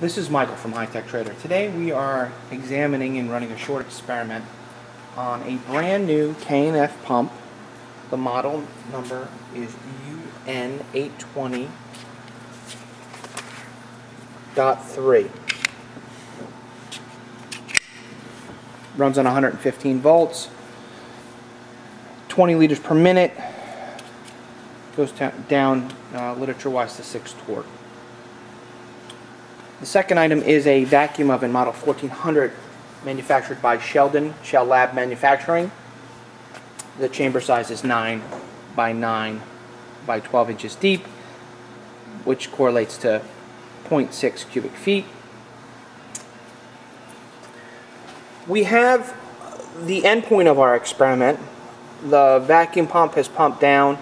This is Michael from HiTechTrader. Today we are examining and running a short experiment on a brand new KNF pump. The model number is UN820.3. Runs on 115 volts, 20 liters per minute, goes down uh, literature-wise to 6 torr. The second item is a vacuum oven model 1400 manufactured by Sheldon Shellab Manufacturing. The chamber size is 9 by 9 by 12 inches deep, which correlates to 0.6 cubic feet. We have the endpoint of our experiment. The vacuum pump has pumped down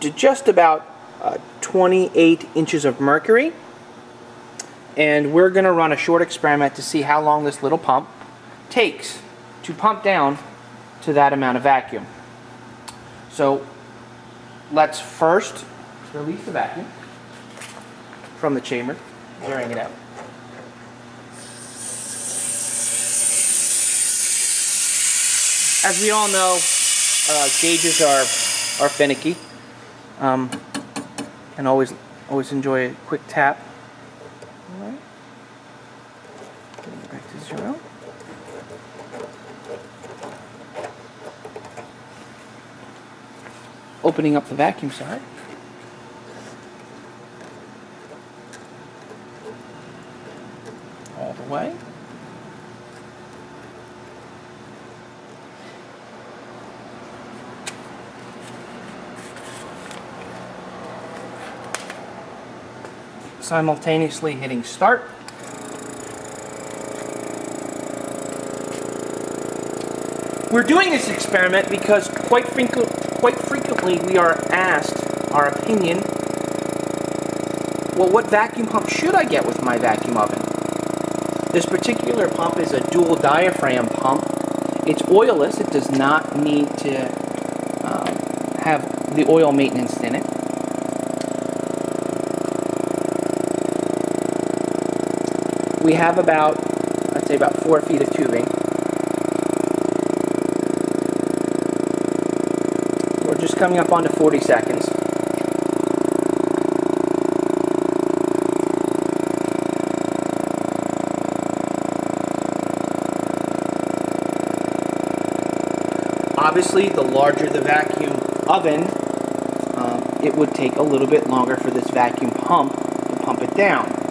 to just about uh, 28 inches of mercury and we're going to run a short experiment to see how long this little pump takes to pump down to that amount of vacuum. So let's first release the vacuum from the chamber, airing it out. As we all know, uh, gauges are are finicky, um, and always always enjoy a quick tap. Alright. Back to zero. Opening up the vacuum side. All the way. Simultaneously hitting start. We're doing this experiment because quite, quite frequently we are asked our opinion, well what vacuum pump should I get with my vacuum oven? This particular pump is a dual diaphragm pump. It's oilless, it does not need to um, have the oil maintenance in it. We have about, I'd say about four feet of tubing. We're just coming up onto 40 seconds. Obviously, the larger the vacuum oven, um, it would take a little bit longer for this vacuum pump to pump it down.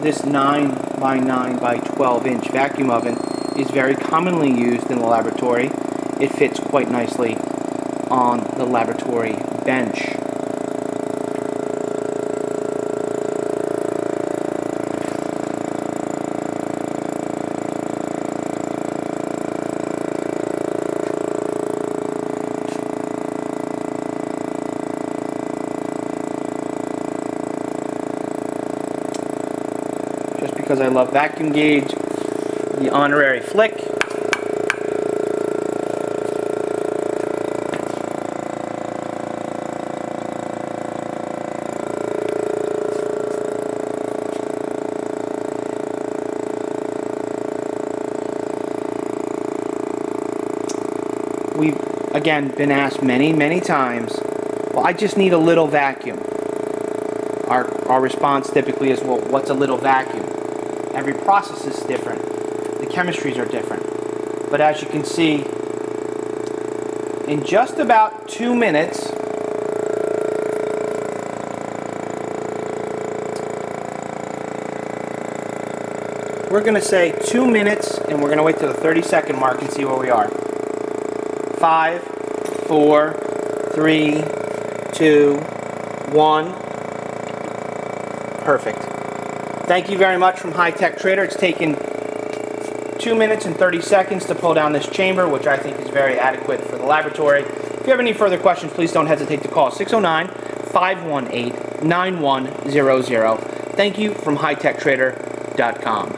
This 9 by 9 by 12 inch vacuum oven is very commonly used in the laboratory. It fits quite nicely on the laboratory bench. just because I love vacuum gauge, the honorary flick. We've, again, been asked many, many times, well, I just need a little vacuum. Our, our response typically is, well, what's a little vacuum? Every process is different. The chemistries are different. But as you can see, in just about two minutes, we're going to say two minutes and we're going to wait till the 30 second mark and see where we are. Five, four, three, two, one. Perfect. Thank you very much from HiTechTrader. It's taken 2 minutes and 30 seconds to pull down this chamber, which I think is very adequate for the laboratory. If you have any further questions, please don't hesitate to call 609-518-9100. Thank you from hitechtrader.com.